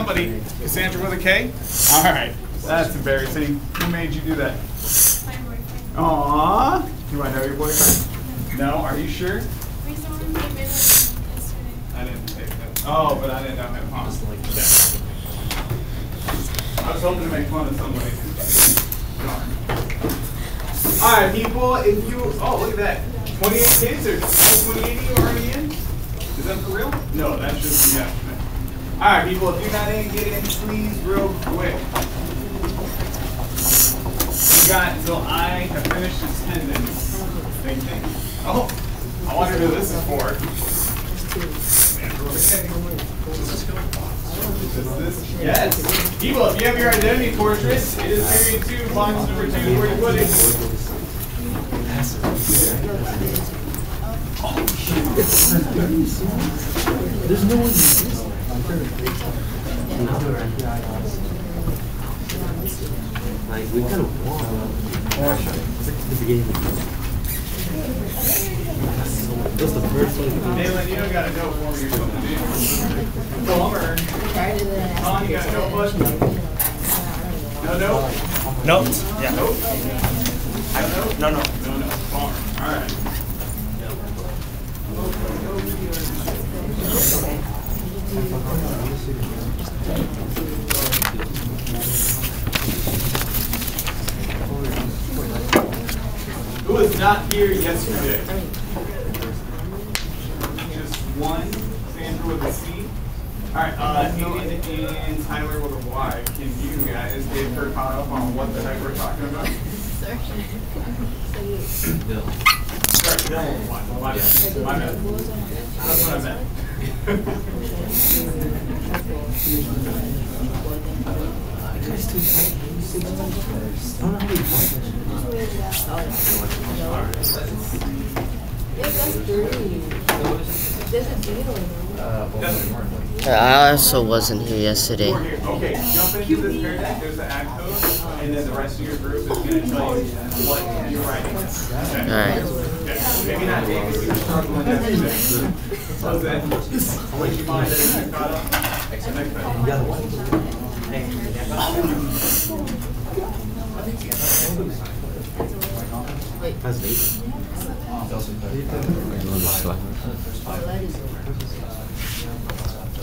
somebody. Cassandra with a K? All right. That's embarrassing. Who made you do that? Aww. Do I know your boyfriend? No, are you sure? We saw him came in yesterday. I didn't take that. Oh, but I didn't know him, huh? I was hoping to make fun of somebody. All right, people, if you, oh, look at that. 28 kids or all 28 of you already in? Is that for real? No, that's just the estimate. All right, people, didn't get in, please, real quick. You got until I have finished attendance. Same thing. Oh, I wonder who this is for. This? Yes. People, if you have your identity portrait, it is period two, box number two, where you put it. Oh, shit. There's no one Like, we could have won. Like the beginning of the game. That was the first one. Nayland, you don't gotta know for me or something, do? Plumber. Tom, you got a notebook? No note? Notes? Yeah. Nope. No, no. No, no. Plumber. All right. Who was not here yesterday? Just one, Sandra with a C. All right, uh, Aiden and Tyler with a Y. Can you guys get her caught up on what the heck we're talking about? Bill. Sorry, Bill with a Y. My bad. My bad. That's what I meant. There's a deal. Uh, Uh, I also wasn't here yesterday. Okay, jump into this paragraph. There's the act code, and then the rest of your group is going to tell you what you're writing. Okay? Alright. Maybe not Dave, because you're struggling. That's it. How's that? Would you mind if you caught up? Next time. Oh.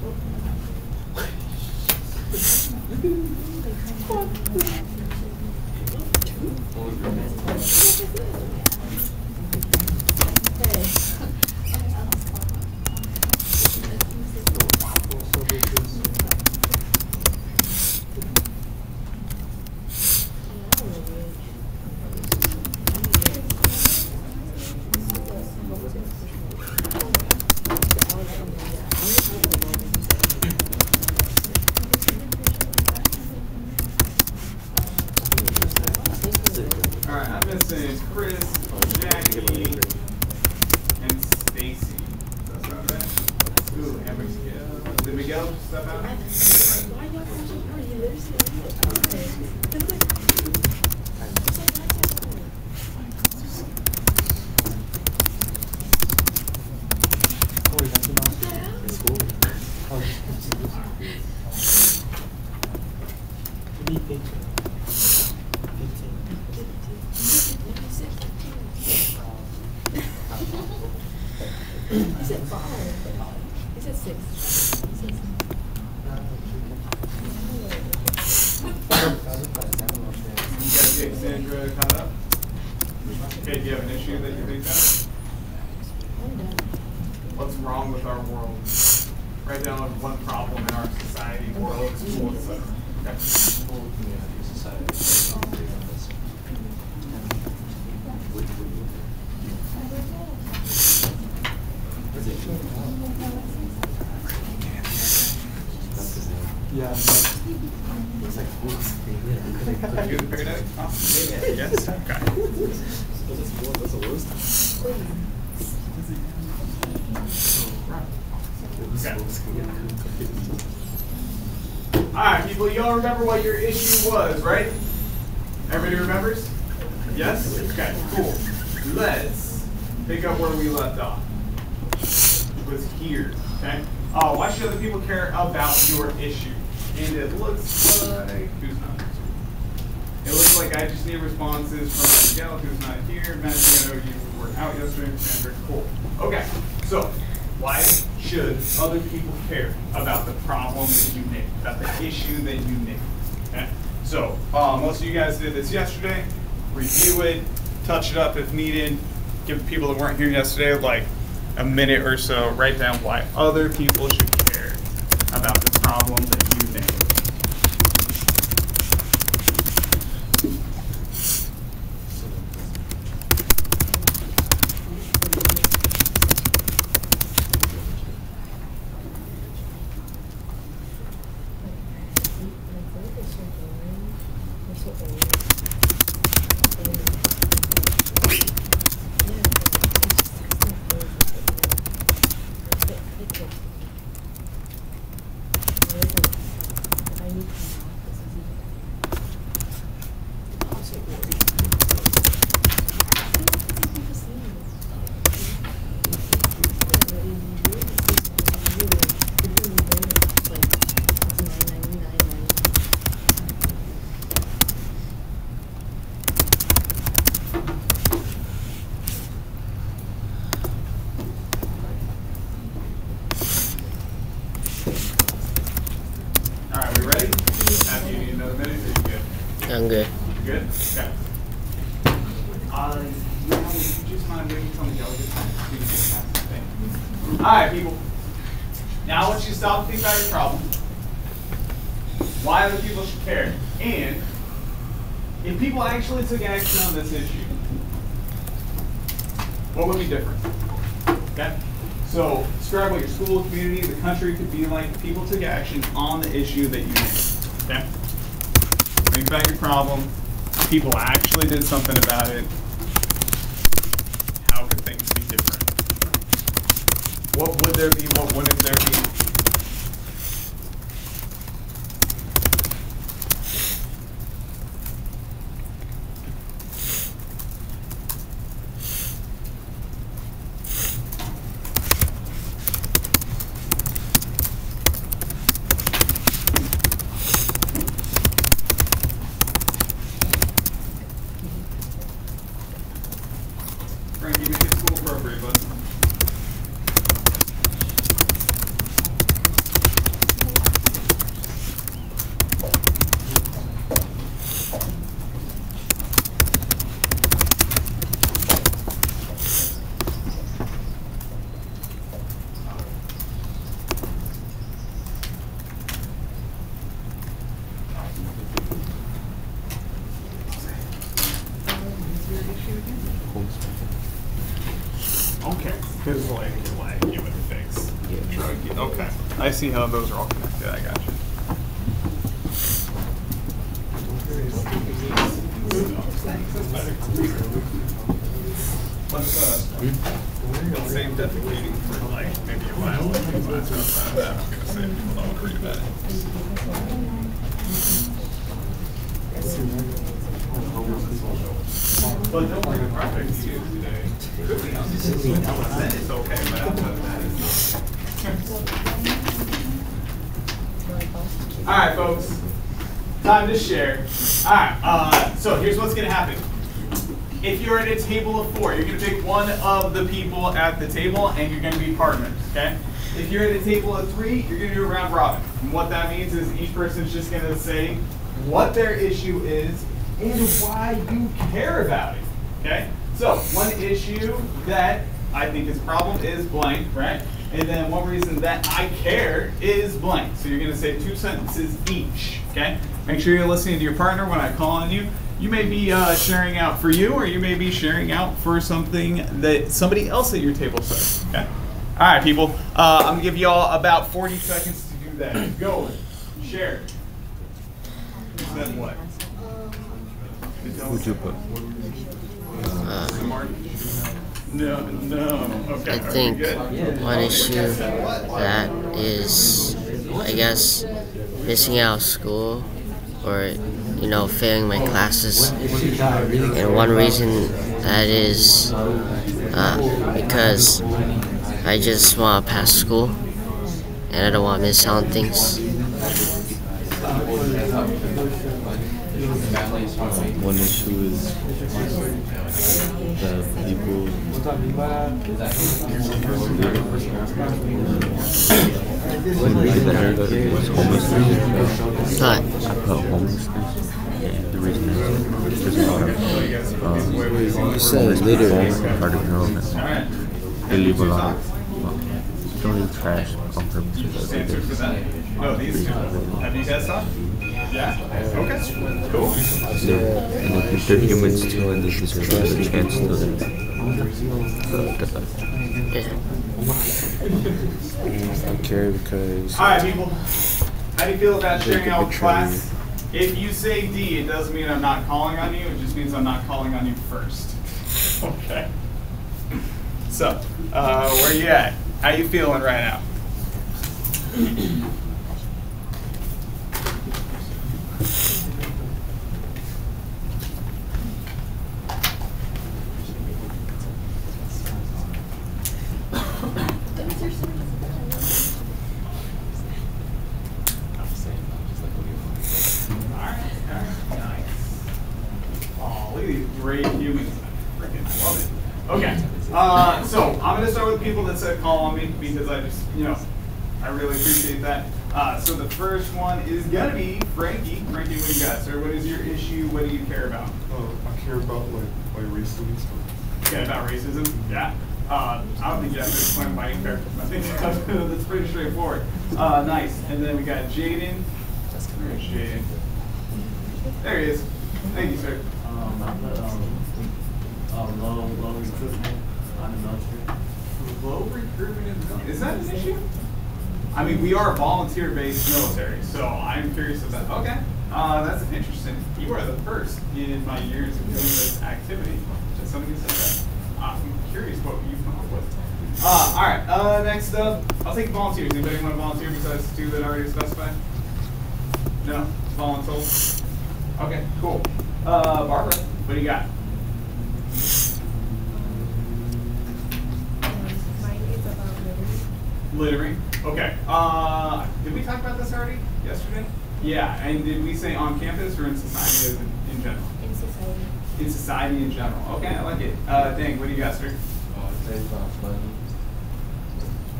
Oh, cool. Oh, it's- it's- Give me fifteen. Fifteen. He said five. He said six. He said six. You guys get Sandra caught up? Okay, do you have an issue that you think of? I'm done. What's wrong with our world? Write down one problem in our society, world, school, etc. Okay. Yeah. You figured it out? Yes, okay. Alright, what your issue was, right? Everybody remembers? Yes? Okay, cool. Let's pick up where we left off. It was here, okay? Uh, why should other people care about your issue? And it looks like, who's not? It looks like I just need responses from Miguel, who's not here. Matthew, I know you were out yesterday. Sandra, cool. Okay, so why should other people care about the problem that you named, about the issue that Okay, so uh, most of you guys did this yesterday. Review it, touch it up if needed. Give people that weren't here yesterday like a minute or so. Write down why other people should care about the problem that you named. All right, we ready? Matthew, you need another minute? Or you good? I'm good. You good? Okay. Uh, now would you just mind waiting until the delegates come so you can pass the thing? All right, people. Now I want you to stop and think about your problem. Why other people should care. And if people actually took action on this issue, what would be different? Okay? So describe what your school, community, the country could be like if people took action on the issue that you made. Okay? Think about your problem. People actually did something about it. How could things be different? What would there be? What wouldn't there be? Frankie, make it school appropriate, bud. Okay, because like, like you would fix. Yeah. Okay, I see how those are all connected. I got you. Let's uh, let's save defecating for like maybe a while. Like, a class outside of that. I'm gonna say people don't want to read about it. But don't worry, the project is due today. Could be on this. Then it's okay, but outside of that, it's not. All right, folks. Time to share. All right. Uh, so here's what's gonna happen. If you're at a table of four, you're gonna pick one of the people at the table, and you're gonna be partners. Okay. If you're at a table of three, you're gonna do a round robin. And what that means is each person's just gonna say what their issue is and why you care about it. Okay? So, one issue that I think is problem is blank, right? And then one reason that I care is blank. So you're going to say two sentences each. Okay? Make sure you're listening to your partner when I call on you. You may be uh, sharing out for you, or you may be sharing out for something that somebody else at your table says. Okay? All right, people. Uh, I'm going to give you all about 40 seconds to do that. Go. Share. Then what? Would you put? No, no. Okay. I think one issue that is, I guess, missing out of school or, you know, failing my classes. And one reason that is uh, because I just want to pass school and I don't want to miss out on things. One issue is the people. Was I put homelessness. And the reason is there's a lot of um, You said litter. part of development. They leave a lot of well, don't leave trash on purpose. They. No, these two. Have you guys thought? Yeah. Okay. Cool. and if they're humans too, and they deserve a chance to uh, develop. yeah. I care because All right, people. How do you feel about sharing out with class? If you say D, it doesn't mean I'm not calling on you. It just means I'm not calling on you first. Okay. So, uh, where you at? How you feeling right now? Alright, alright, nice. Oh, look at these great humans. I freaking love it. Okay, uh, so I'm gonna start with people that said call on me because I just, you know, I really appreciate that. Uh, so the first one is gonna be Frankie. Frankie, what do you got, sir? What is your issue? What do you care about? Uh, I care about like like race studies. Okay, about racism, yeah. Uh, I don't think you have to explain you care. I think that's pretty straightforward. Uh, nice. And then we got Jaden. Jaden? There he is. Thank you, sir. Um, I'm the, um, um, low, low recruitment on the military. Low recruitment in the military. Is that an issue? I mean, we are a volunteer-based military, so I'm curious about. Okay, uh, that's interesting. You are the first in my years of doing this activity that somebody said that. I'm curious what you've come up with. Uh, all right. Uh, next up, I'll take volunteers. Anybody want to volunteer besides the two that I already specified? No, volunteers. Okay, cool. Uh, Barbara, what do you got? Mine is about littering. Littering. Okay. Uh, did we talk about this already yesterday? Yeah. And did we say on campus or in society in, in general? in society. In society in general. Okay, I like it. Uh, Dang, what do you got, sir? Uh, say about money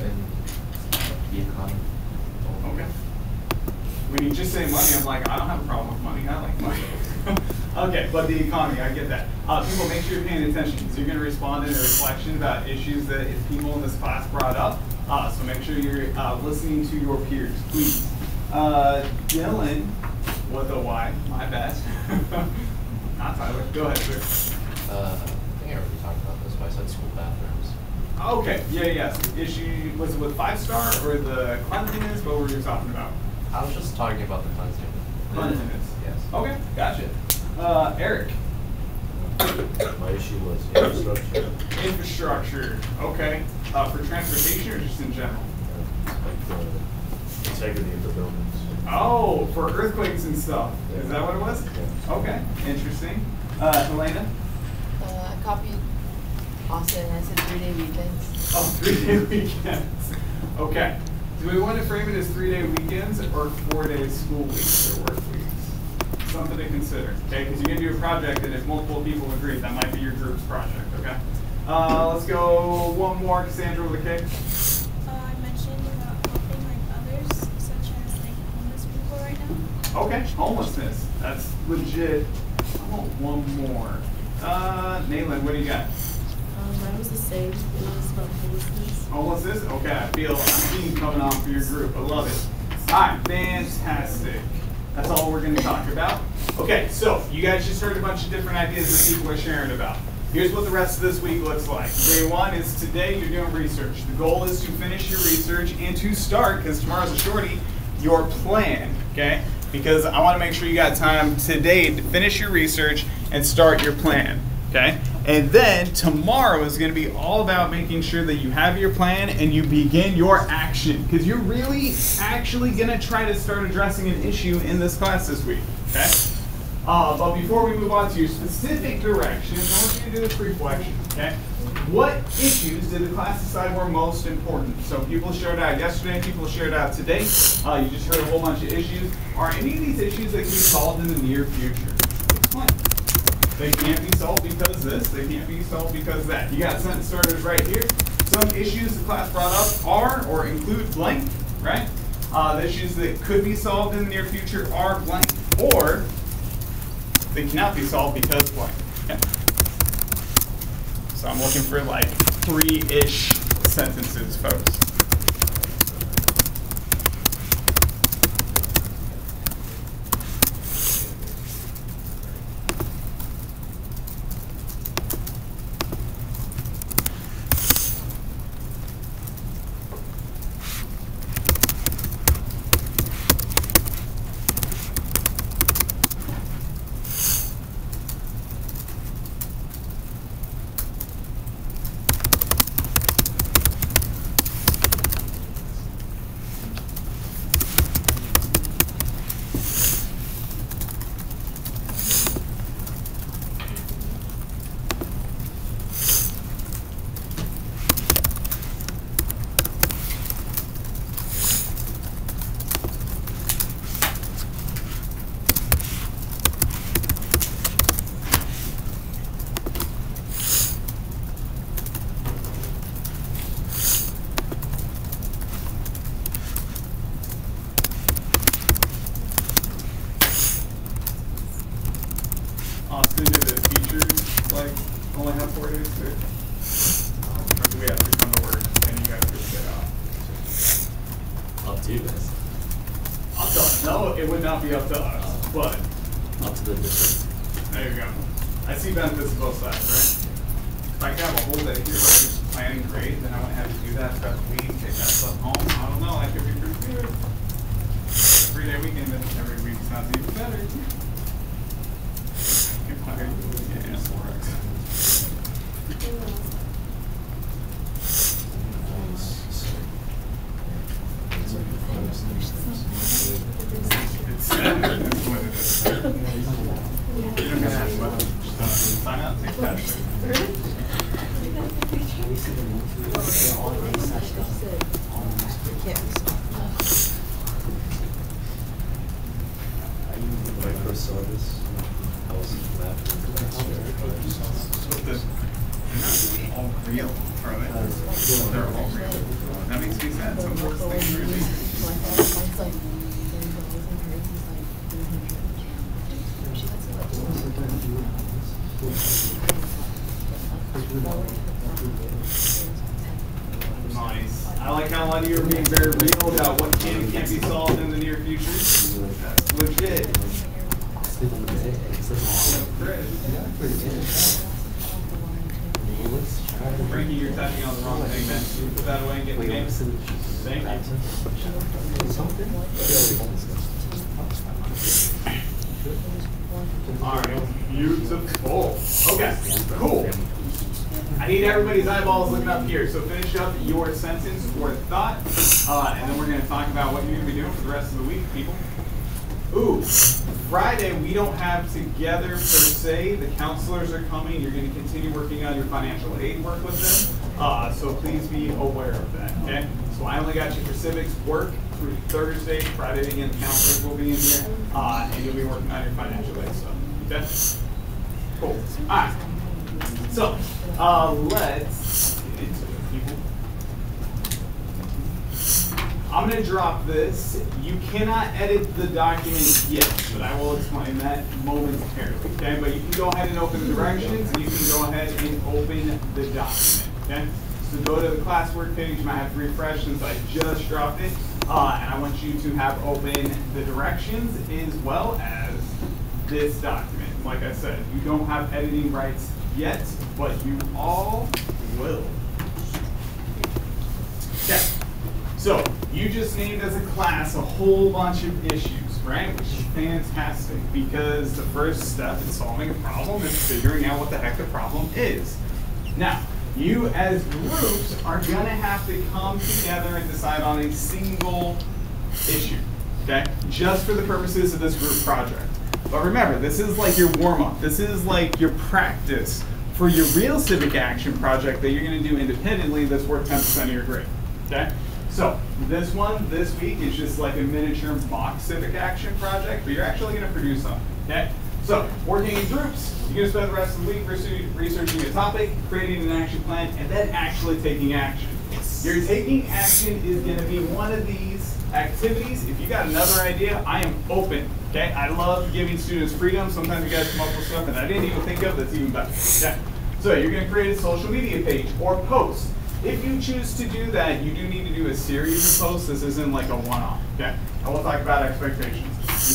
and the economy. Okay. When you just say money, I'm like, I don't have a problem with money. I like money. okay, but the economy, I get that. Uh, people, make sure you're paying attention because you're going to respond in a reflection about issues that people in this class brought up. Uh, so make sure you're uh, listening to your peers, please. Uh, Dylan, what the why? My bad. Not Tyler. Go ahead, sir. Uh, I think I already talked about this, but I said school bathrooms. Okay, yeah, yes. Issue was it with five star or the cleanliness? What were you talking about? I was just talking about the cleanliness. Cleanliness. Yes. Okay, gotcha. Uh, Eric. My issue was infrastructure, Infrastructure, okay. Uh, for transportation or just in general? like the integrity of the buildings. Oh, for earthquakes and stuff. Is that what it was? Yeah. Okay, interesting. Uh, Helena? Uh, I copied Austin and I said three day weekends. Oh, three day weekends. Okay. Do we want to frame it as three day weekends or four day school weeks or work weeks? Something to consider, okay? Because you're gonna do a project and if multiple people agree, that might be your group's project, okay? Uh, let's go one more, Cassandra with a K. Uh, I mentioned about helping like others, such as like homeless people right now. Okay, homelessness. That's legit. I want one more. Uh, Nayland, what do you got? Um, mine was the same. It was about homelessness. Homelessness? Okay, I feel a theme coming on for your group. I love it. All right, fantastic. That's all we're going to talk about. Okay, so you guys just heard a bunch of different ideas that people are sharing about. Here's what the rest of this week looks like. Day one is today you're doing research. The goal is to finish your research and to start, because tomorrow's a shorty, your plan, okay? Because I want to make sure you got time today to finish your research and start your plan, okay? And then tomorrow is going to be all about making sure that you have your plan and you begin your action. Because you're really actually going to try to start addressing an issue in this class this week, okay? Uh, but before we move on to your specific directions, I want you to do this reflection, okay? What issues did the class decide were most important? So people shared out yesterday, people shared out today. Uh, you just heard a whole bunch of issues. Are any of these issues that can be solved in the near future? They can't be solved because this, they can't be solved because that. You got sentence starters right here. Some issues the class brought up are or include blank, right? Uh, the issues that could be solved in the near future are blank, or they cannot be solved because blank. Okay? So I'm looking for like three-ish sentences, folks. Like how a lot of you are being very real about what can and can't be solved in the near future. That's legit. Frankie, you're typing on the wrong thing, man. Can you put that away and get the game? Thank you. Alright, beautiful. Okay, cool. I need everybody's eyeballs looking up here. So finish up your sentence or thought, uh, and then we're going to talk about what you're going to be doing for the rest of the week, people. Ooh, Friday we don't have together per se. The counselors are coming. You're going to continue working on your financial aid work with them. Uh, so please be aware of that. Okay. So I only got you for civics work through Thursday. Friday again, the counselors will be in here, uh, and you'll be working on your financial aid stuff. Okay. Cool. All right. So uh, let's get into it, people. I'm going to drop this. You cannot edit the document yet, but I will explain that momentarily. Okay, but you can go ahead and open the directions, and you can go ahead and open the document. Okay, so go to the classwork page. You might have to refresh since I just dropped it, uh, and I want you to have open the directions as well as this document. Like I said, you don't have editing rights yet, but you all will. Okay. So you just named as a class a whole bunch of issues, right? Which is fantastic because the first step in solving a problem is figuring out what the heck the problem is. Now, you as groups are gonna have to come together and decide on a single issue, okay? Just for the purposes of this group project. But remember, this is like your warm up. This is like your practice for your real civic action project that you're going to do independently that's worth 10% of your grade. Okay? So, this one this week is just like a miniature mock civic action project, but you're actually going to produce something. Okay? So, working in groups, you're going to spend the rest of the week researching a topic, creating an action plan, and then actually taking action. Your taking action is going to be one of these activities. If you got another idea, I am open. Okay, I love giving students freedom. Sometimes you guys come up with stuff that I didn't even think of that's even better. Okay, so you're going to create a social media page or post. If you choose to do that, you do need to do a series of posts. This isn't like a one-off. Okay, and we'll talk about expectations.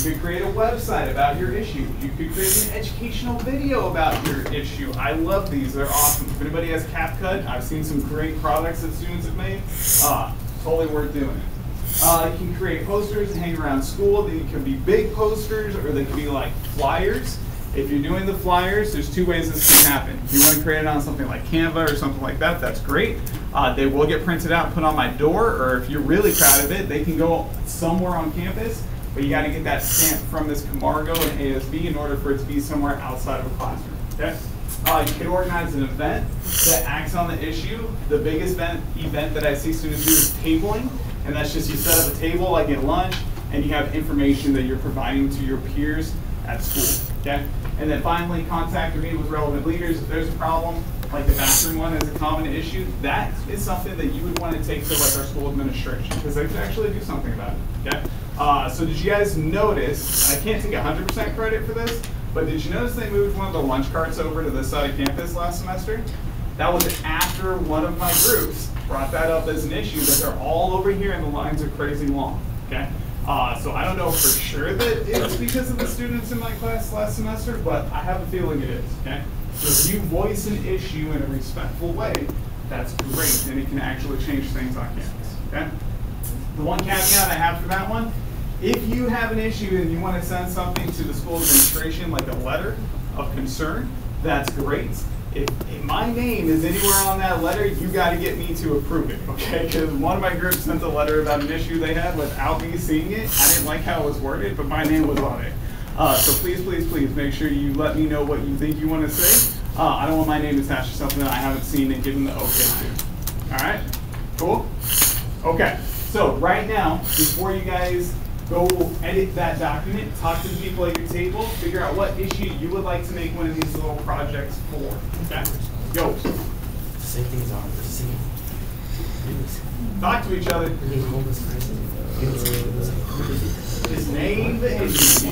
You could create a website about your issue. You could create an educational video about your issue. I love these; they're awesome. If anybody has CapCut, I've seen some great products that students have made. Uh, totally worth doing it. Uh, you can create posters and hang around school. They can be big posters or they can be like flyers. If you're doing the flyers, there's two ways this can happen. If you want to create it on something like Canva or something like that, that's great. Uh, they will get printed out and put on my door, or if you're really proud of it, they can go somewhere on campus, but you got to get that stamp from this Camargo and ASB in order for it to be somewhere outside of a classroom. Okay? Uh, you can organize an event that acts on the issue. The biggest event, event that I see students do is tabling, and that's just you set up a table like at lunch, and you have information that you're providing to your peers at school. Okay? And then finally, contact or meet with relevant leaders. If there's a problem, like the bathroom one is a common issue, that is something that you would want to take to like our school administration because they can actually do something about it. Okay? Uh, so did you guys notice? I can't take 100% credit for this, But did you notice they moved one of the lunch carts over to this side of campus last semester? That was after one of my groups brought that up as an issue that they're all over here and the lines are crazy long. Okay? Uh, so I don't know for sure that it's because of the students in my class last semester, but I have a feeling it is. Okay? So if you voice an issue in a respectful way, that's great, and it can actually change things on campus. Okay? The one caveat I have for that one, if you have an issue and you want to send something to the school administration, like a letter of concern, that's great. If, if my name is anywhere on that letter, you got to get me to approve it, okay? Because one of my groups sent a letter about an issue they had without me seeing it. I didn't like how it was worded, but my name was on it. Uh, so please, please, please make sure you let me know what you think you want to say. Uh, I don't want my name attached to something that I haven't seen and given the okay to. All right? Cool? Okay. So right now, before you guys go edit that document, talk to the people at your table, figure out what issue you would like to make one of these little projects for. Okay? Go. Same things are the same. Talk to each other. His name the issue.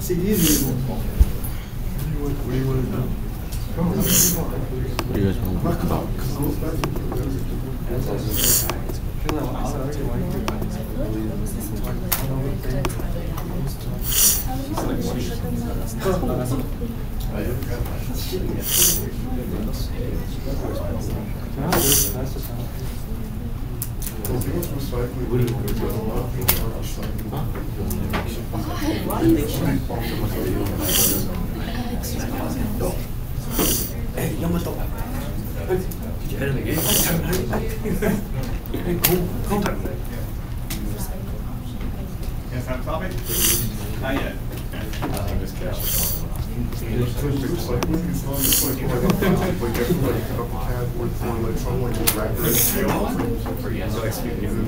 See, these are. What do you want to do? What do you guys want to talk about? Hey, Yamato. Did Yes, have topic? Not yet.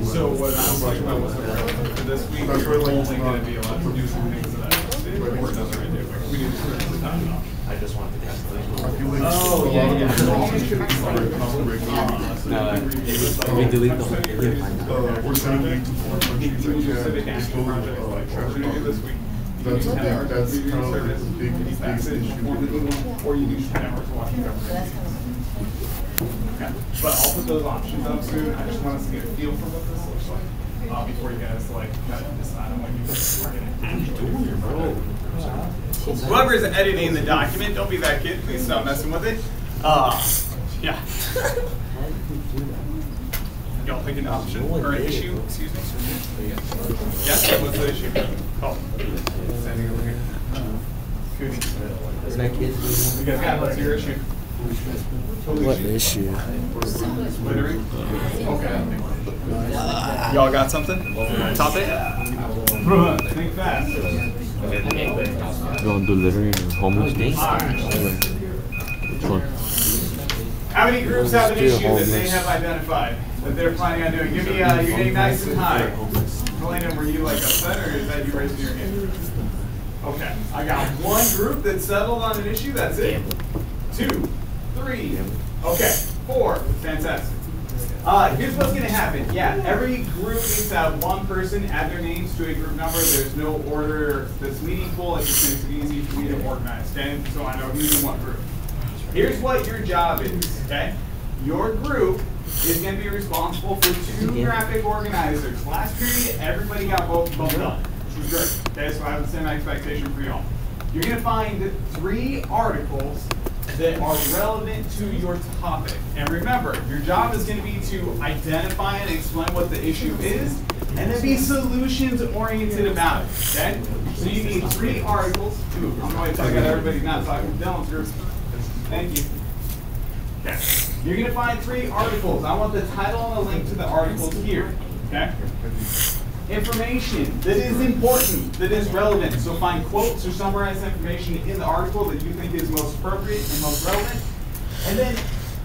So what I was talking about was for this week, we're only gonna be allowed to do some things that I, the board doesn't really do. We need to. I just wanted to ask. Oh, yeah, yeah. Uh, we delete the whole thing. Specific action projects, like what we're gonna do this week. That's, do 10 that's kind of like service, a big, big issue. or Or you do ten hours watching government. Okay, But I'll put those options up soon, I just want us to get a feel for what this looks like, uh, before you guys like, kind of decide on what you are gonna actually do. Whoever is editing the document, don't be that kid, please stop messing with it. Uh, yeah. Y'all pick an option, or an issue, excuse me? Yes, what's the issue? Oh. Standing over here. That kids? You guys got, what's your issue? What issue? Littering? Okay. Y'all got something? Topic? Think fast. You want to do littering homelessness? Which one? How many groups have an issue that they have identified, that they're planning on doing? Give me, uh, your name nice and high. Helena, were you like upset, or is that you raising your hand? Okay, I got one group that settled on an issue, that's it. Two, three, okay, four, fantastic. Uh, here's what's gonna happen, yeah, every group needs to have one person add their names to a group number, there's no order that's meaningful, it just makes it easy for me to organize, okay? So I know who's in what group. Here's what your job is, okay? Your group is gonna be responsible for two graphic organizers. Last period, everybody got both both done, which was great, okay? So I have the same expectation for y'all. You're gonna find three articles that are relevant to your topic. And remember, your job is gonna be to identify and explain what the issue is, and then be solutions oriented about it, okay? So you need three articles. Ooh, I'm going to talk about everybody not talking to Dylan's group. Thank you. Okay. You're gonna find three articles. I want the title and the link to the articles here, okay? Information that is important, that is relevant. So find quotes or summarize information in the article that you think is most appropriate and most relevant. And then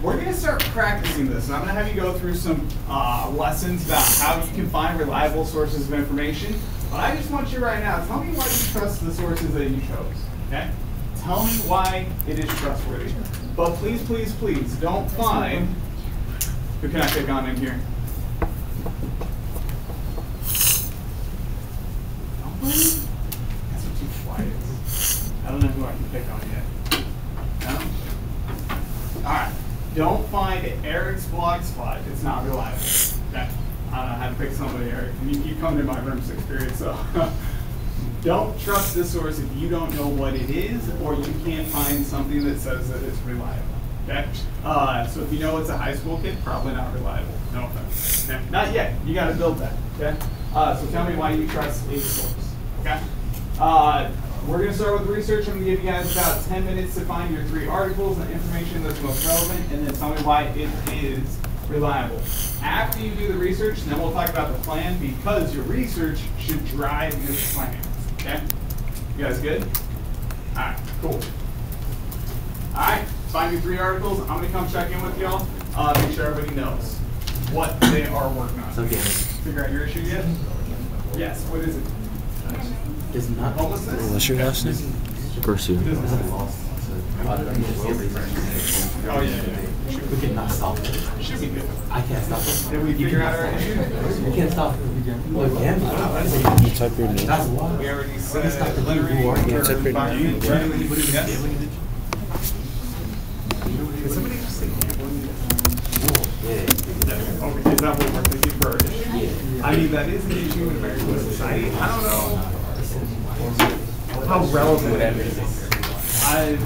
we're gonna start practicing this. And I'm gonna have you go through some uh, lessons about how you can find reliable sources of information. But I just want you right now, tell me why you trust the sources that you chose, okay? Tell me why it is trustworthy. But please, please, please, don't find, who can I pick on in here? Nobody? That's too quiet. take on yet? No? Alright. Don't find Eric's spot. It's not reliable. Okay. I don't know how to pick somebody, Eric. And you keep coming to my room six period, so don't trust this source if you don't know what it is or you can't find something that says that it's reliable. Okay? Uh, so if you know it's a high school kid, probably not reliable. No offense. Okay? Not yet. You got to build that. Okay? Uh, so tell me why you trust a source. Okay? Uh, we're going to start with research. I'm going to give you guys about 10 minutes to find your three articles and information that's most relevant, and then tell me why it is reliable. After you do the research, then we'll talk about the plan because your research should drive your plan. Okay? You guys good? All right, cool. All right, find me three articles. I'm going to come check in with y'all, uh, make sure everybody knows what they are working on. Okay. Figure out your issue yet? Yes, what is it? It's not. Homelessness? What's your last name? Garcia. Oh, yeah, yeah. We cannot stop it. Should be good. I can't stop it. Did we figure out our issue? We can't stop it. Well, yeah. Type your name. That's why. We already We said can stop the people littering, who are here. urban environment, friendly, yes? Did somebody just say gambling? Yeah. Okay, is that what we're thinking for our issue? I mean, that is an issue in American society. I don't know how relevant that is. I,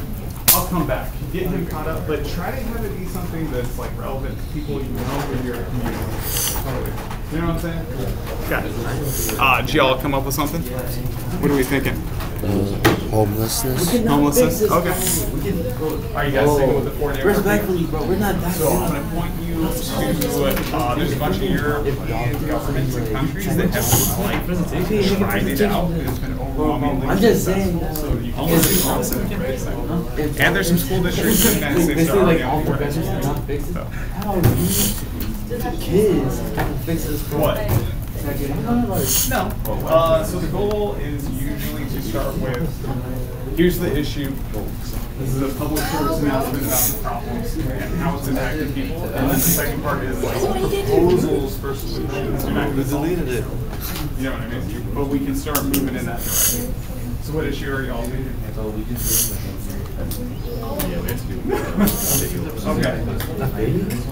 I'll come back, get him caught up, but try to have it be something that's like relevant to people you know in your community. You know what I'm saying? Okay. Uh, did y'all come up with something? What are we thinking? homelessness. Homelessness? Okay. Are you guys sticking with the four neighborhood? Respectfully, bro, we're not that So I'm gonna point you to, uh, there's a bunch of European governments and countries that have like tried it out, and it's been overwhelmingly I'm just saying, successful. So you can uh, see lots of information. If- And there's some school districts in the United that say are like already all on board. are not fixing. So, How do you kids can fix this problem? What? No. Uh, so the goal is usually to start with, here's the issue. This is a public service announcement about the problems and how it's impacting people. And then the second part is like proposals for solutions. You're not gonna deleted it. You know what I mean? But we can start moving in that direction. So what issue are y'all leading? Okay.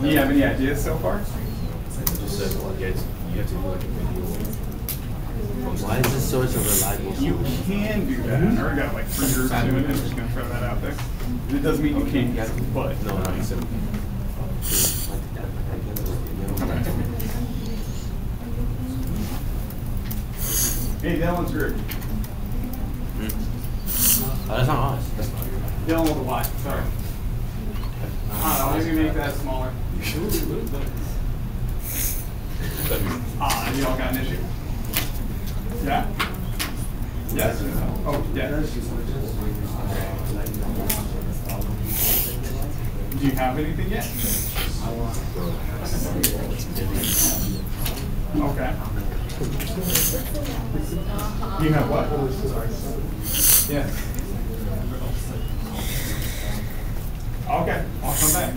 Do you have any ideas so far? Just said, well, yeah, you have to do like a video. Why is this source a reliable You can do that. I already got like three groups doing it. I'm just gonna throw that out there. It doesn't mean you can't, but. No, no, you said. Hey, Dylan's group. Oh, that's not us. Dylan with a Y, sorry. Don't maybe make that smaller. Ah, you all got an issue? Yeah? Yes? Oh, yeah. Do you have anything yet? Okay. You have what? Yes. Okay, I'll come back.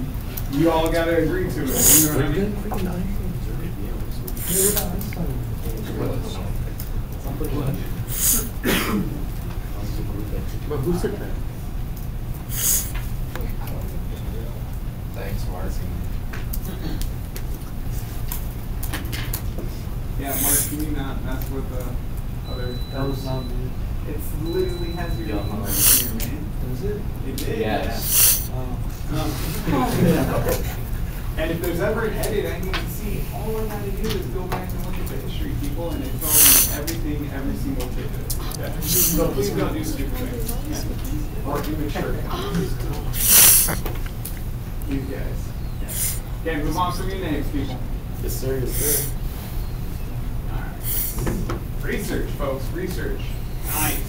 You all gotta agree to it. You know what I mean? But who said that? Thanks, Marcy. Yeah, Mark, can you not mess with the other? That was um. It's literally has your name on here, man. Was it? It did. Yes. Uh, um, and if there's ever an edit I need to see, all I gotta do is go back and look at the history, people, and it tells me everything, every single tidbit. Yeah. So please don't do stupid things. Yeah. Or immature. You guys. Okay, move on from your names, people. Yes, sir. Yes, sir. Alright. Research, folks, research. Nice.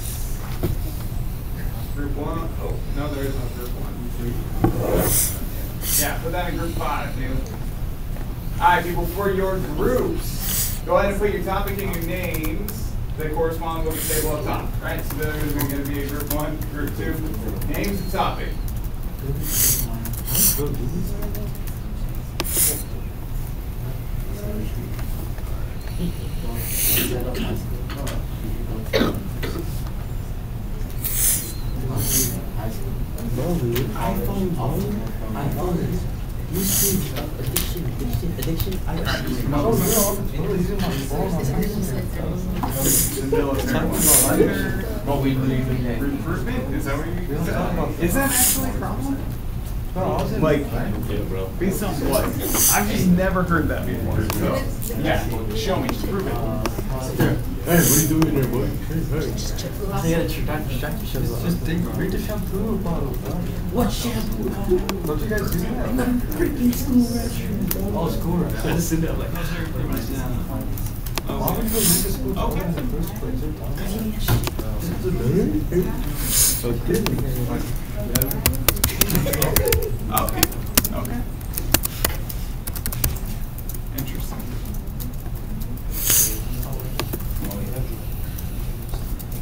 Group one. Oh, no, there is no group one. Yeah, put that in group five, dude. Alright, people, for your groups, go ahead and put your topic and your names that correspond with the table up top, right? So there's going to be a group one, group two, names and topic. addiction, addiction, addiction. I No, we believe what you said? Is that actually a problem? Like, Yeah, bro. based on what? I've just never heard that before. So, yeah, show me, prove it. Hey, what are you doing there, boy? I got a tractor, tractor shows up. Just take, read the shampoo bottle. What shampoo? Don't you guys do that? Freaking school restroom. Oh, school restroom. I just sit there like. Why would you go use the school toilet in the first place? So did Okay, okay. Interesting.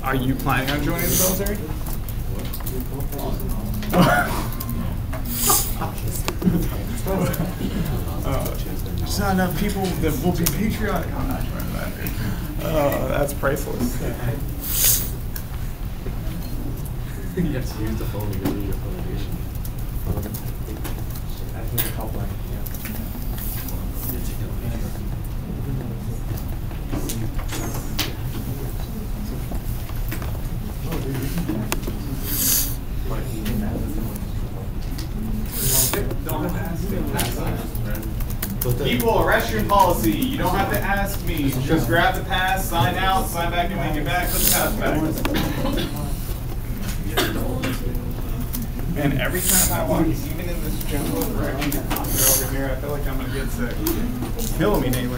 Are you planning on joining the military? Uh, There's not enough people that will be patriotic. I'm not joining that. Oh, that's priceless. You have to use the phone to get your foundation. I think a. People, restroom policy, you don't have to ask me. Just grab the pass, sign out, sign back and make it back, put the pass back. Man, every time I walk, even in this general direction, over here, I feel like I'm gonna get sick. Killing me, neighbor.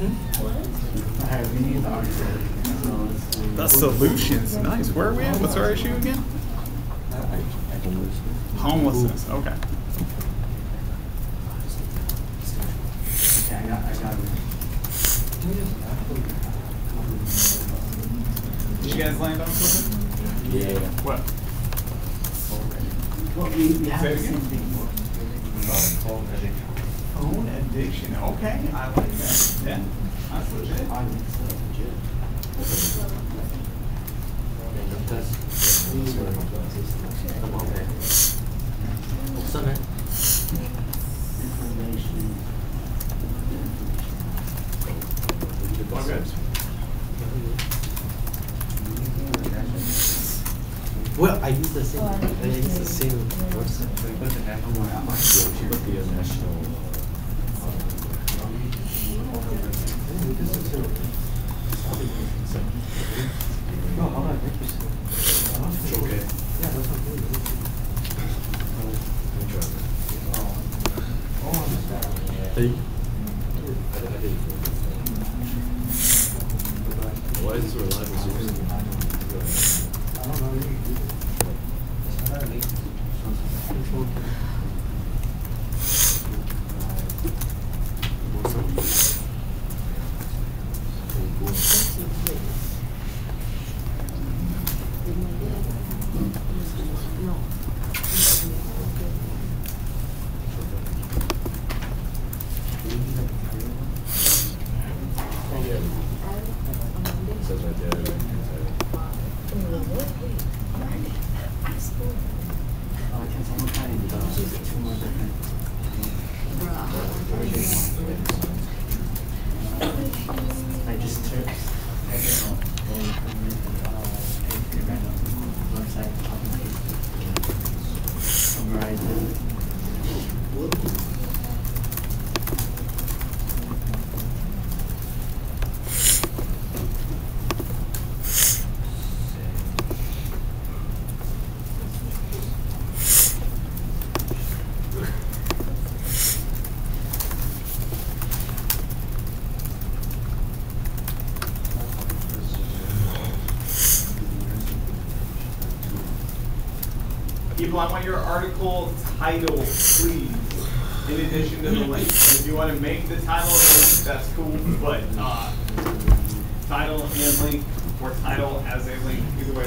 Hmm? I have me in the article. The solutions, nice. Where are we at? What's our issue again? Homelessness, okay. Okay, I got, I got it. Did you guys land on something? Yeah. What? Well, we, we have Say it the same again? thing. Phone addiction, okay, I like that. Yeah, that's legit. What's up, man? All good. Well, I use the same, I use the same website. But the uh, national. No, how about breakfast? It's okay. Yeah, that's not good. Thank you. Why is this a reliable I don't know, uh. People, I want your article title, please, in addition to the link. If you want to make the title of the link, that's cool, but, uh, title and link, or title as a link, either way.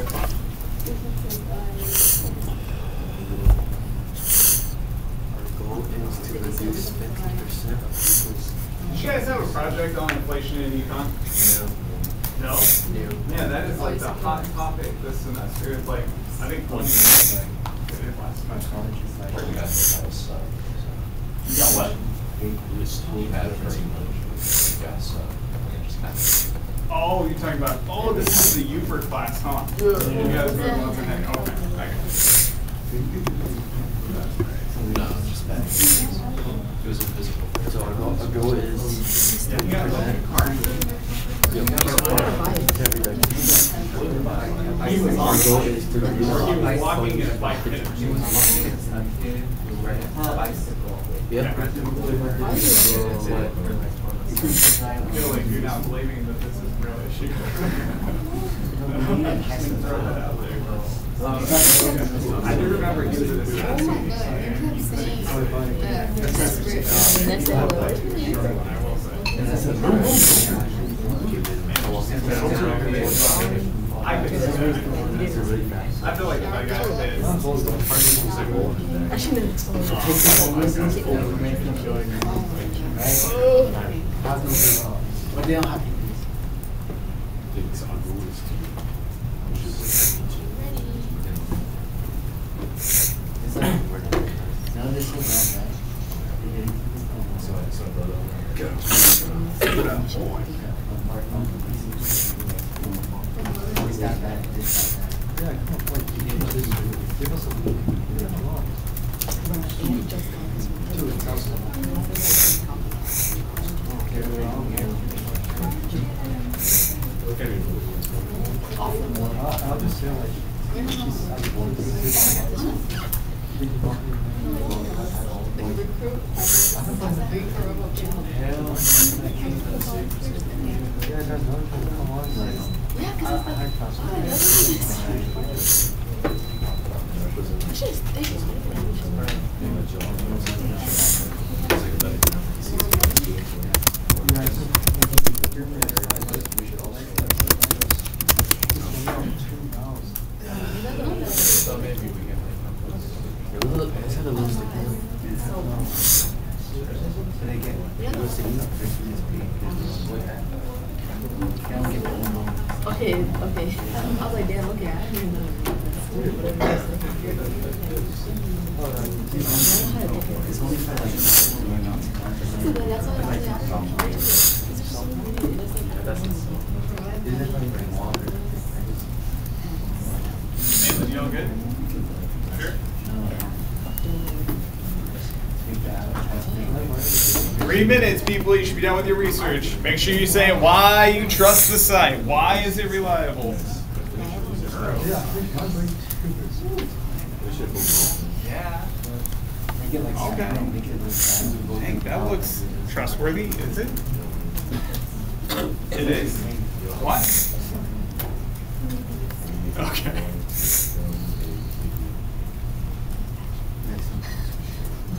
Our goal is to reduce fifty percent of people's. Did you guys have a project on inflation in econ? No? Yeah, that is like the hot topic this semester. It's like, I think one year, like, it did last semester. You got what? Oh, you're talking about, oh, this is the Ufer class, huh? You guys are the ones in heck, okay, I got No, just bad. It was invisible. So our goal, our goal is. you. Yeah, you got like a card. He was Our goal is to. Or he was walking in a bike pit. bicycle. Yep. I feel like you're not believing that this is a real issue. Just gonna throw that out there. I do remember he was at a staff meeting. and he said he said- Next I will say. I could see it. I feel like if I got this. Actually, no, it's all But they don't have to. It's like, no, this is not It's bad. Yeah, just come on, just say like, she's, I want to see. Yeah, there's no, come on, like. Yeah, Let's have a little stick down. So they get, let's see, Can't get one more. Okay, okay. I was like, damn, okay, I didn't even know. It's only for like, going out to conferences. Isn't it like bring water? Nathan, you all good? Sure. Three minutes, people. You should be done with your research. Make sure you say why you trust the site. Why is it reliable? Yeah. Okay. make it look fast. Dang, that looks trustworthy, is it? It is. What? Okay.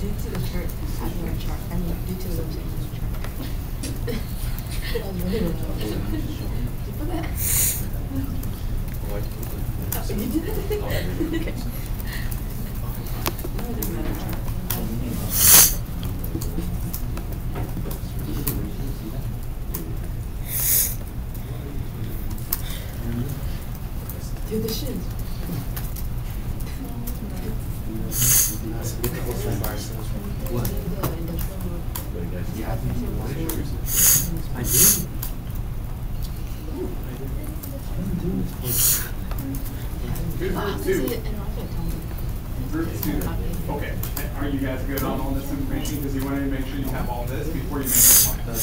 Due to the chart, I wear a chart. I mean, due to the website, I wear a chart. You put that? Oh, you did it? Okay. No, it doesn't matter. Do the shins. What? I. Good group two. Okay. Are you guys good on all this information? Because you wanted to make sure you have all this before you make the plan.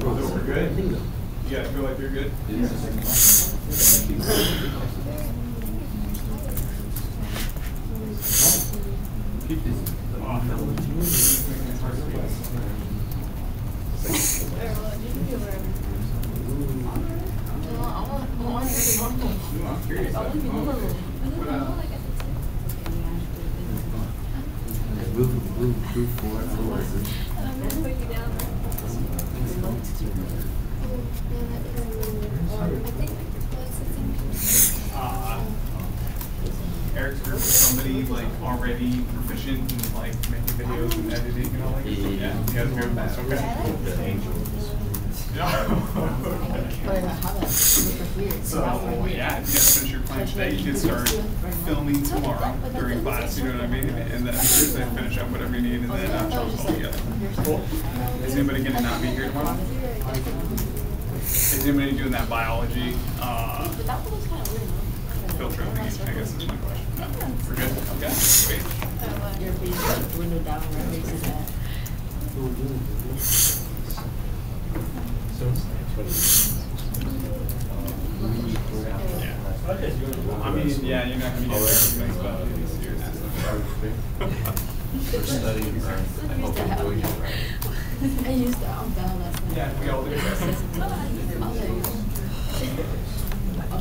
So we're good? You guys feel like you're good? Curious. What, uh, Move, move, move forward, Eric's group is somebody like already proficient in like making videos and editing and all that? good stuff? Yeah, you guys are good with okay. But I have that super weird. So, yeah, if you guys finish your plan today, you can start filming tomorrow during class, you know what I mean? And then Thursday, finish up whatever you need, and then uh, chop it all together. Cool. Is anybody gonna not be here tomorrow? Is anybody doing that biology, uh, But that one was kind of weird. no? filter thingy, I guess is my question. No, we're good, okay, sweet. Your face, the window down, where it makes it bad. Yeah. I mean, yeah, you're not gonna be getting everything, but it's your For studying, right? I hope I'm doing it right. I used to, I'm bad. Yeah, we all do. I was like, okay, but I can see like I'm kind of different. Or just some.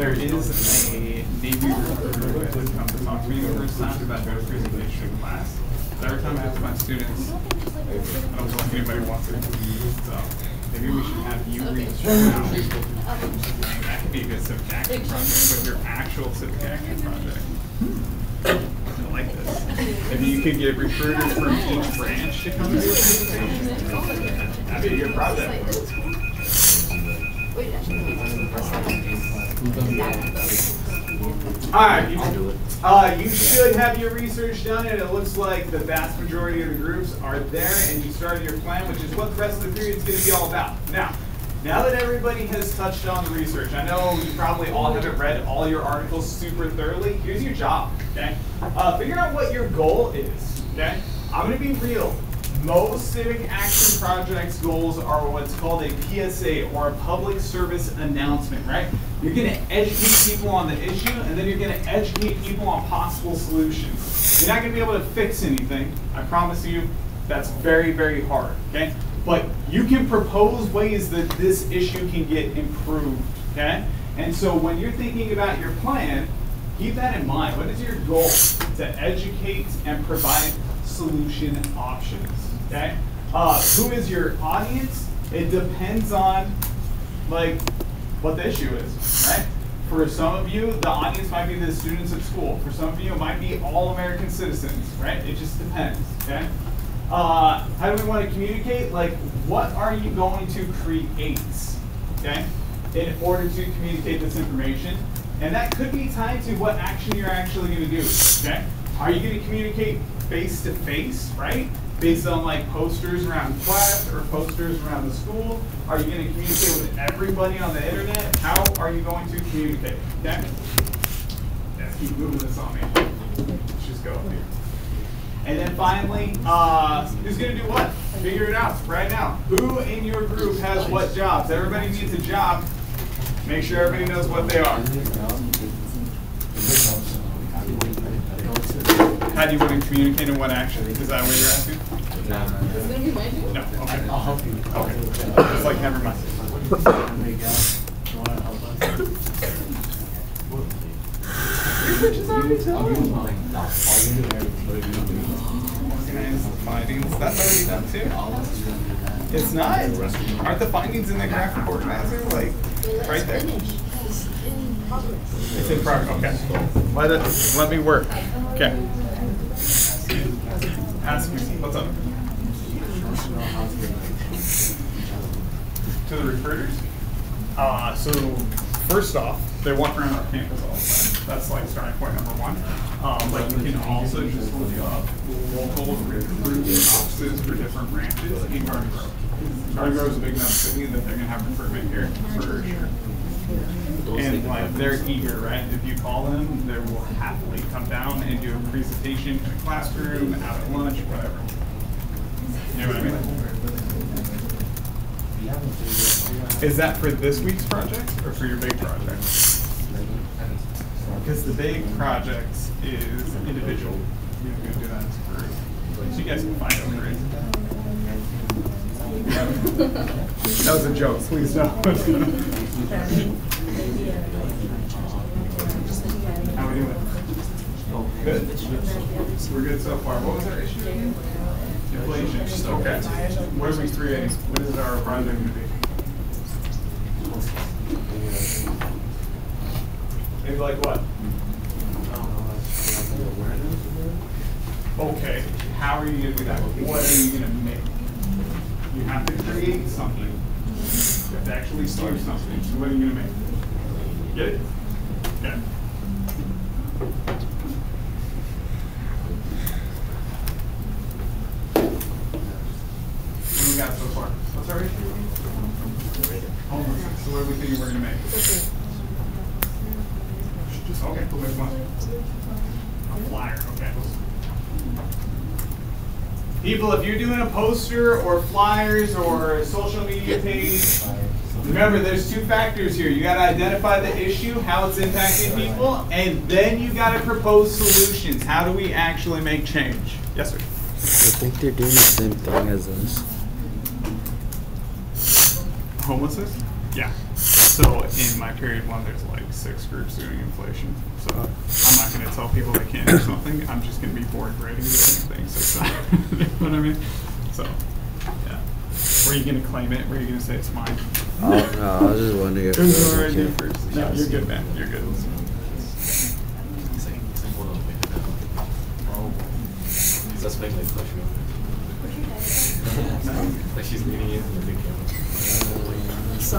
There is a Navy recruiter that has come to talk to me numerous times about doing a presentation in class. But every time I ask my students, I don't know if anybody wants it. So maybe we should have you read out. That could be a good civic action project with your actual civic action project. I like this. Maybe you could get recruiters from each branch to come to your presentation. That'd be a good project. Wait, All right, people. Uh, you should have your research done, and it looks like the vast majority of the groups are there, and you started your plan, which is what the rest of the period is going to be all about. Now, now that everybody has touched on the research, I know you probably all haven't read all your articles super thoroughly. Here's your job, okay? Uh, figure out what your goal is, okay? I'm going to be real. Most civic action projects goals are what's called a PSA or a public service announcement, right? You're going to educate people on the issue and then you're going to educate people on possible solutions. You're not going to be able to fix anything. I promise you that's very, very hard, okay? But you can propose ways that this issue can get improved, okay? And so when you're thinking about your plan, keep that in mind. What is your goal? To educate and provide solution options. Okay? Uh, who is your audience? It depends on like what the issue is, right? For some of you, the audience might be the students at school. For some of you, it might be all American citizens, right? It just depends, okay? Uh, how do we want to communicate? Like, what are you going to create, okay, in order to communicate this information? And that could be tied to what action you're actually going to do, okay? Are you going to communicate face to face, right? Based on like posters around class or posters around the school? Are you going to communicate with everybody on the internet? How are you going to communicate? Okay? Let's keep moving this on me. Let's just go up here. And then finally, uh, who's going to do what? Figure it out right now. Who in your group has what jobs? Everybody needs a job. Make sure everybody knows what they are. How do you want to communicate in what action? Is that what you're asking? It's gonna be my turn? No. Okay. I'll help you. Okay. It's like never mind. There you go. You wanna help us? Already I'll you done. No, all you do everything. Organize the findings. That's already done too. All of us is gonna do that. It's not. Aren't the findings in the graphic organizer like right there? It's in progress. It's in progress. Okay. Let it. Let me work. Okay. Ask me. What's up? To the recruiters? Uh, so first off, they walk around our campus all the time. That's like starting point number one. Um, but you can also just look up local recruiting offices for different branches in Garden Grove. Garden Grove is a big enough city that they're gonna have recruitment here for sure. And like they're eager, right? If you call them, they will happily come down and do a presentation in a classroom, out at lunch, whatever. You know what I mean? Is that for this week's project or for your big project? Because the big project is individual. You're gonna do that as a group. So you guys can find out is. That was a joke, please no. How are you? Good? We're good so far. What was our issue again? Inflation. Okay. What are we three A's? What is our project going to be? Maybe like what? Okay. How are you going to do that? What are you going to make? You have to create something. You have to actually start something. So what are you gonna make? Get it? Yeah. What do we got so far? What's our issue? So what are we thinking we're gonna make? Okay, we'll make one. A flyer, okay. People, if you're doing a poster or flyers or a social media page, remember there's two factors here. You gotta identify the issue, how it's impacting people, and then you gotta propose solutions. How do we actually make change? Yes, sir. I think they're doing the same thing as us. Homelessness? Yeah. So in my period one, there's like six groups doing inflation. So I'm not going to tell people they can't do something. I'm just going to be bored writing the same thing six times. you know what I mean? So, yeah. Were you going to claim it? Were you going to say it's mine? Oh, no, I was just wondering if It was there your was a idea first. No, you're good, man. You're good. That's make like flush Like she's leaning in the big camera.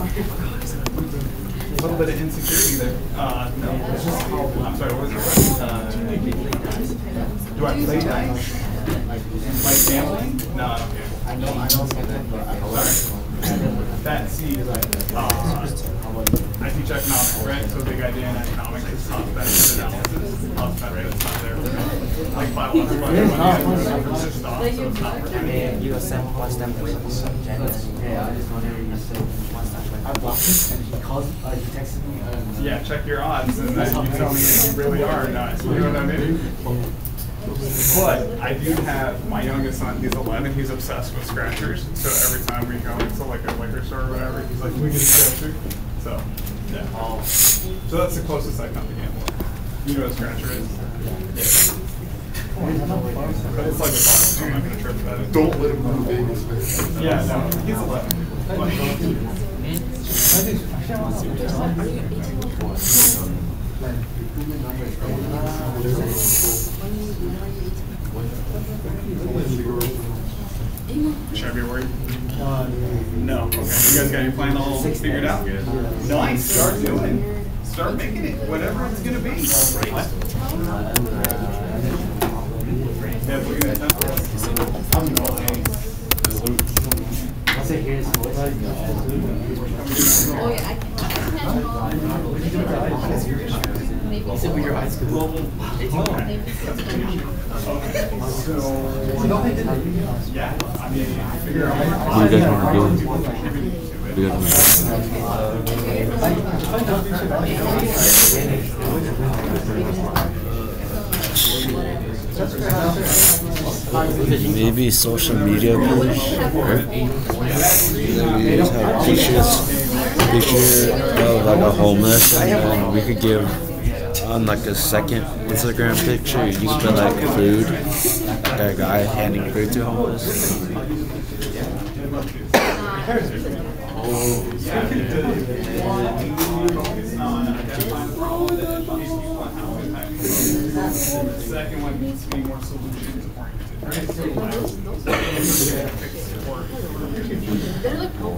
Oh, A little bit of insecurity there. Uh, no. I'm sorry, what was your question? Uh, do I play dice? Like gambling? No, I don't gamble. I know, I know something, but I don't. That, see, uh, I teach economics, right? So big idea in economics is cost benefit analysis. Cost benefit's not there. Like biological, everyone is stuff, so it's not for mean, you sent one step with subject. Yeah, I just whenever you said one step. I blocked him and he calls, uh, he texted me. uh, Yeah, check your odds, and then you tell me if you really are or not. You know what I mean? But I do have my youngest son. He's 11. He's obsessed with scratchers. So every time we go into like a liquor store or whatever, he's like, we get a scratcher?" So yeah. So that's the closest I come to gambling. You know what a scratcher is? But it's like a bottle, so I'm not gonna trip about it. Don't let him go to Vegas. Yeah, no, he's 11. February? No. Okay. You guys got any plan all figured out? Nice. Start doing. Start making it. Whatever it's gonna be. Yeah, we're gonna I'm going. Once I hear his voice, Oh, yeah, I can. He said we your high school. I mean, figure out. What do you guys want to do? What do you guys want to do? Maybe social media? Then we have pictures, picture of like a homeless, and we could give on like a second Instagram picture. You could put like food, like a guy handing food to homeless. Second one needs to be more solutions oriented, right? So oh,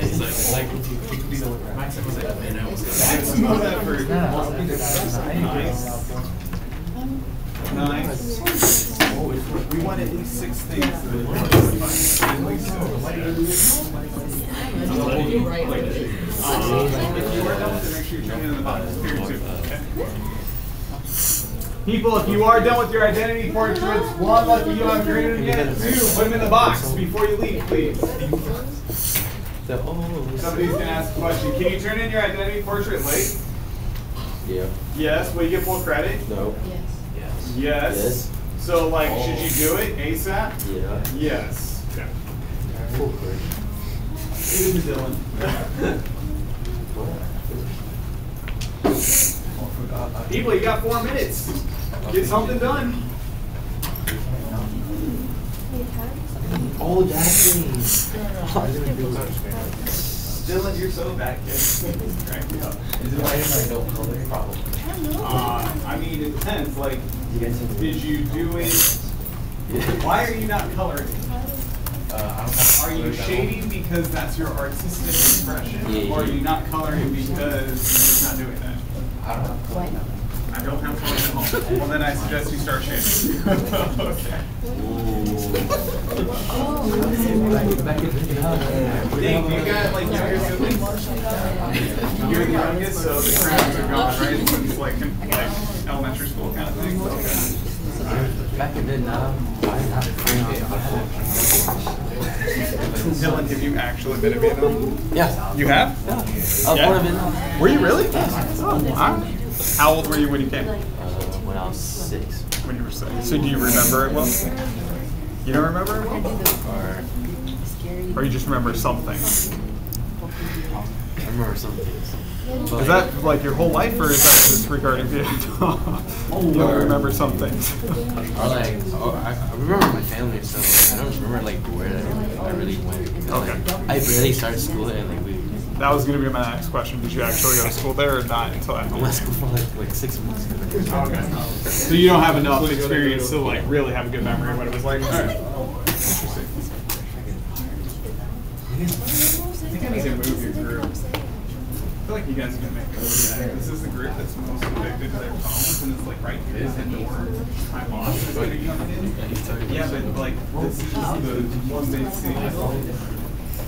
It's like. Nice. We want at least six things. If you are done with it, make sure you turn it in the box. Okay? People, if you are done with your identity portraits, one, lucky you haven't graded them yet. Two, put them in the box before you leave, please. Somebody's gonna ask a question. Can you turn in your identity portrait late? Yeah. Yes. Will you get full credit? No. Yes. Yes. Yes. So, like, should you do it ASAP? Yeah. Yes. Yeah. Full credit. Even Dylan. People, you got four minutes. Get something done. Oh, that's me. Dylan, you're so bad, kid. Crack. Is it why I don't color? Probably. Uh, I mean, it depends. Like, did you do it? Why are you not coloring? Uh, I don't have. Are you shading because that's your artistic expression, Yeah, or are you not coloring because you're just not doing that? I don't have. I don't have colors at home. Well, then I suggest you start shading. okay. Back in the Dave, you got like younger siblings? You're the youngest, so the crowns are going, right? It's like, like elementary school kind of thing. Okay. Back in Vietnam, I had a friend. Dylan, have you actually been to Vietnam? Yeah. You have? Yeah. I was born in Vietnam. Were you really? Oh, wow. How old were you when you came? Uh, when I was six. When you were six. So do you remember it well? You don't remember it well? Or Or you just remember something? I remember some things. Is that like your whole life, or is that just regarding Vietnam? you don't remember some things. Or like, oh, I, I remember my family and stuff. I don't remember like where I, I really went. Okay. I barely started school and like we That was going to be my next question. Did you actually go to school there or not until I after? went to school for like like six months. Okay. So you don't have enough experience to like really have a good memory of what it was like. All right. Interesting. I think I need to move your group. I feel like you guys are gonna make it. This is the group that's most addicted to their phones, and it's like right here is the door. My boss is gonna be coming in. Yeah, but like this is the one they see.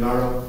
Lara.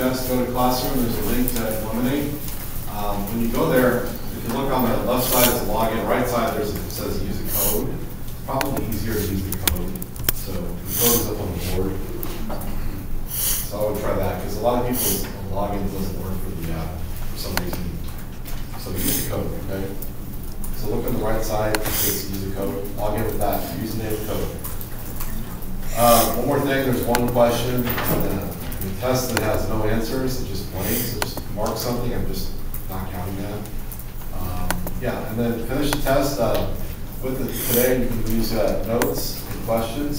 Test, go to Classroom. There's a link to Illuminate. Um, when you go there, if you look on the left side, it's a login. Right side, there's it says use a code. It's probably easier to use the code. So the code is up on the board. So I would try that because a lot of people's login doesn't work for the uh, for some reason. So use the code, okay? So look on the right side, it says use a code. Log in with that username code. Uh, one more thing, there's one question, on the, test that has no answers, it just blanks, so just mark something, I'm just not counting that. Um, yeah, and then finish the test, uh, with the, today, you can use, uh, notes and questions,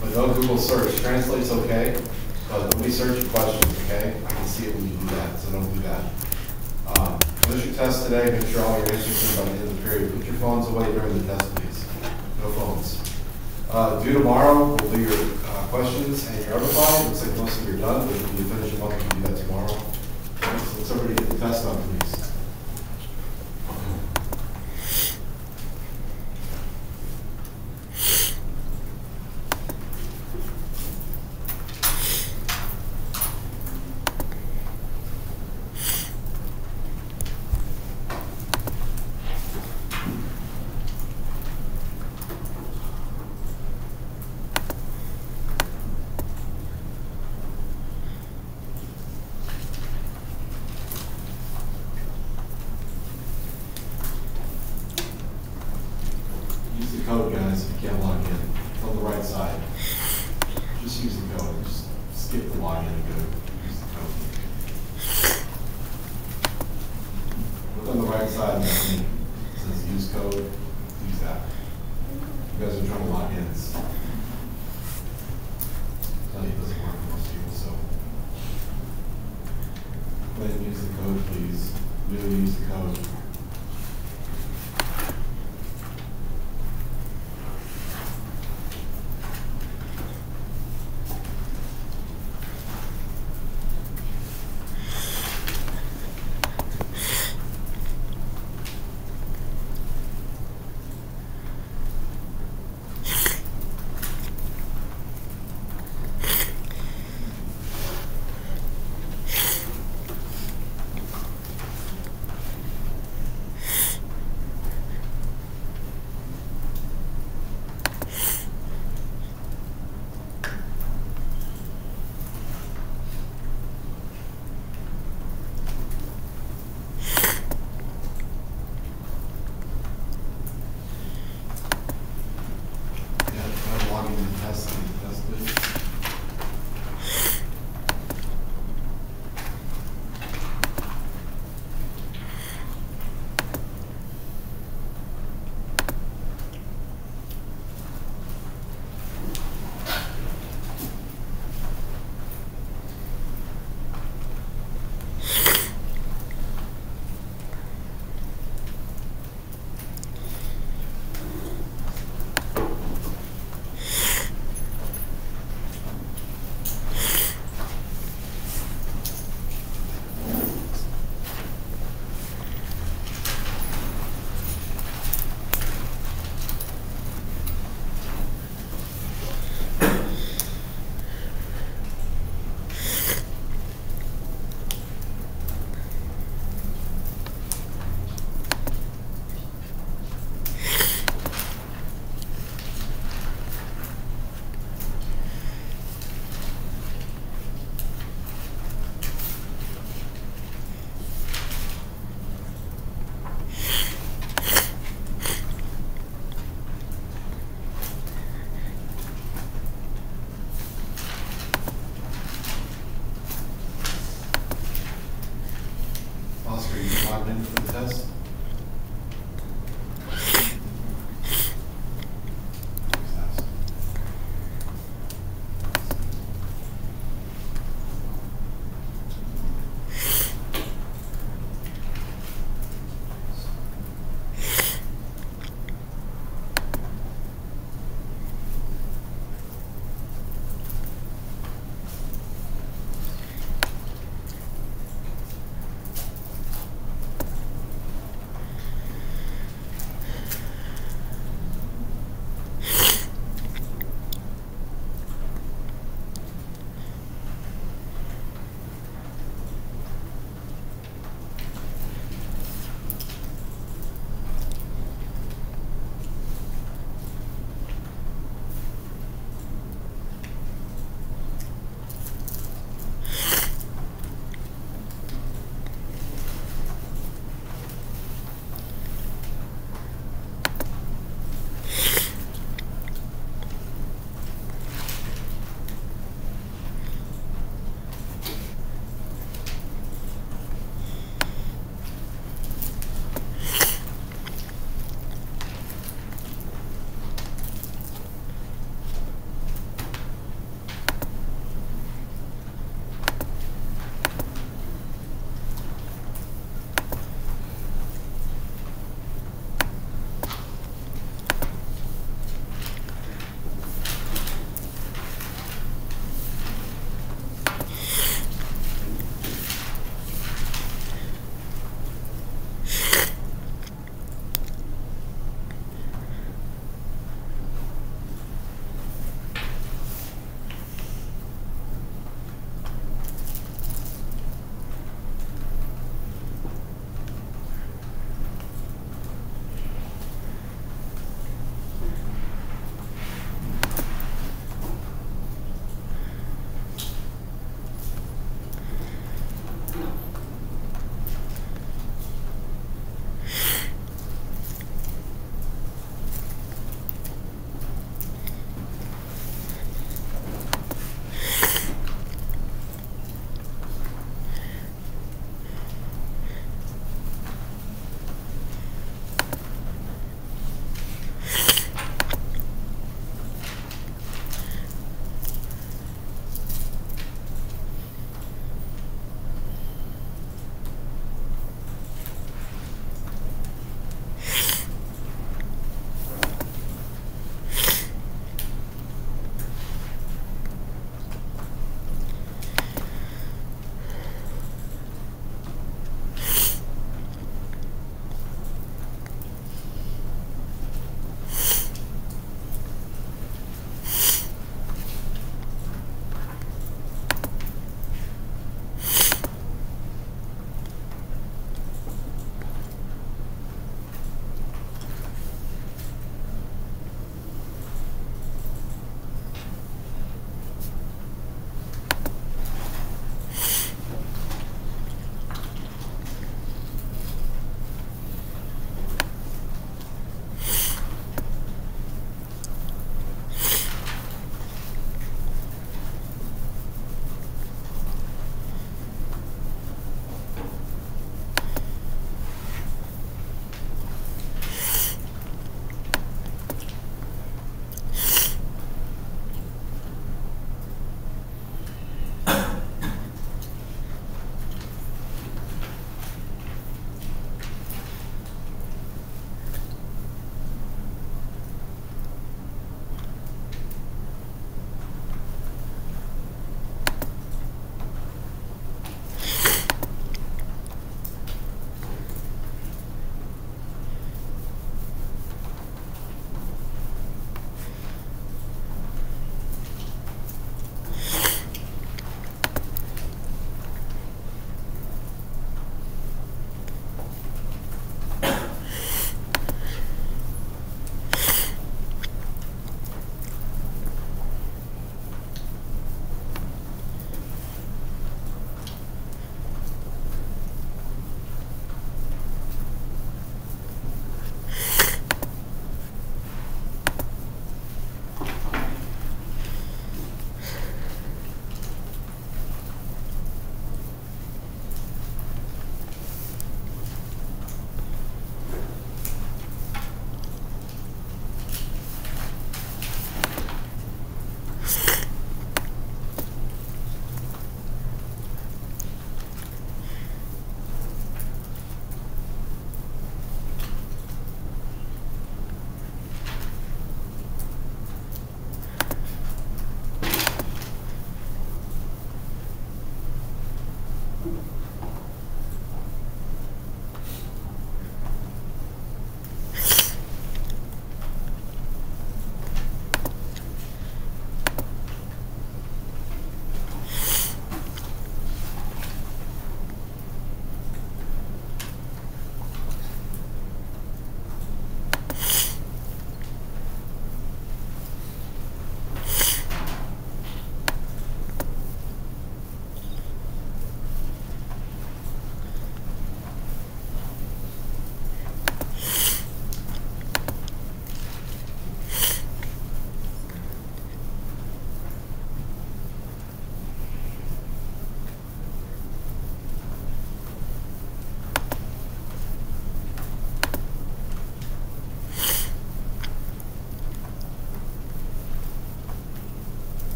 but no Google search, translate's okay, but when we search questions, okay? I can see it when you do that, so don't do that. Um, finish your test today, make sure all your answers are by the end of the period, put your phones away during the test, please, no phones. Uh, due tomorrow, we'll do your uh, questions and your other Looks like most of you are done, but if you finish them up, you can do that tomorrow. Let's everybody get the test done, please.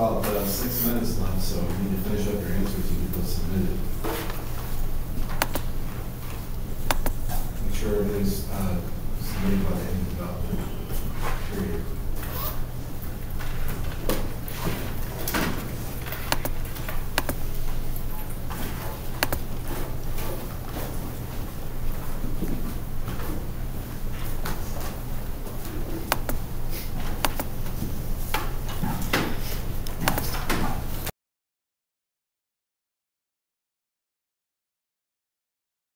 About uh, six minutes left, so you need to finish up your answers, you can go submit it. Make sure everything's uh, submitted by the